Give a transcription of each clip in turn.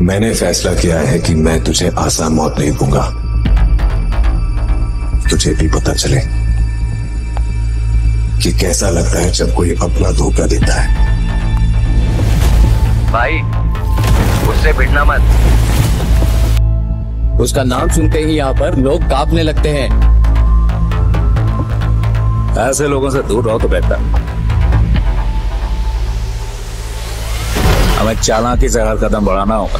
मैंने फैसला किया है कि मैं तुझे आसान मौत नहीं दूँगा। तुझे भी पता चले कि कैसा लगता है जब कोई अपना धोखा देता है। भाई उससे भिड़ना मत। उसका नाम सुनते ही यहाँ पर लोग कांपने लगते हैं। ऐसे लोगों से दूर रहो तो बेहतर। हमें चालाकी से हर कदम बढ़ाना होगा।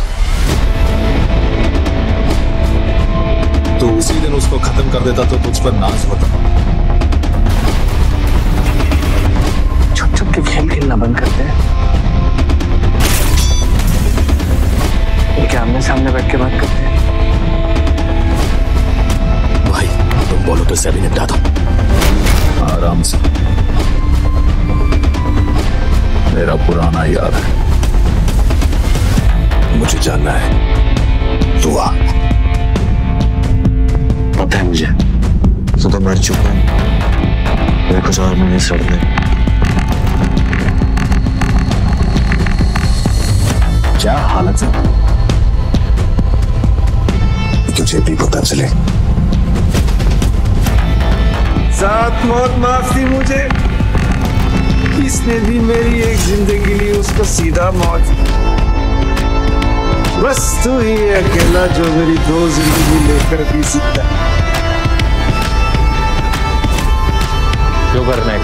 तो उसी दिन उसको खत्म कर देता तो तुझ पर नाज होता। छुप छुप के खेल खेलना बंद करते हैं। क्या आमने सामने बैठ के बात करते हैं। भाई तुम बोलो तो सभी निपटा दो। आराम से। मेरा पुराना याद है। मुझे जानना है। तू आ पता है मुझे। तो तो मर चुका हूँ। मेरे कुछ और महीने सड़ने। क्या हालत है? तुझे भी पता चले? साथ मौत माफ़ थी मुझे। इसने भी मेरी एक ज़िंदगी ली उसको सीधा मौत बस तू ही अकेला जो मेरी दो ज़िंदगी लेकर भी सकता जो करना का